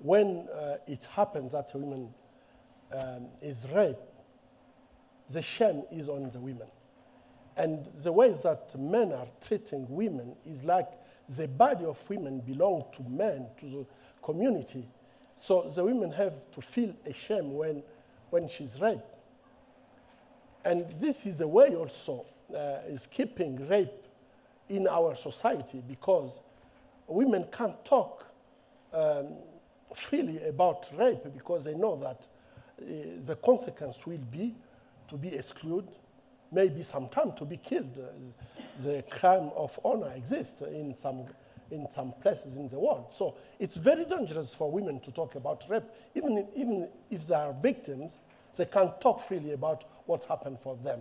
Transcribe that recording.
when uh, it happens that a woman um, is raped, the shame is on the women. And the way that men are treating women is like the body of women belong to men, to the community. So the women have to feel ashamed when, when she's raped. And this is a way also uh, is keeping rape in our society because women can't talk um, freely about rape because they know that uh, the consequence will be to be excluded, maybe sometime to be killed. Uh, the crime of honor exists in some, in some places in the world. So it's very dangerous for women to talk about rape. Even, even if they are victims, they can't talk freely about what's happened for them.